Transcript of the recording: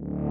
you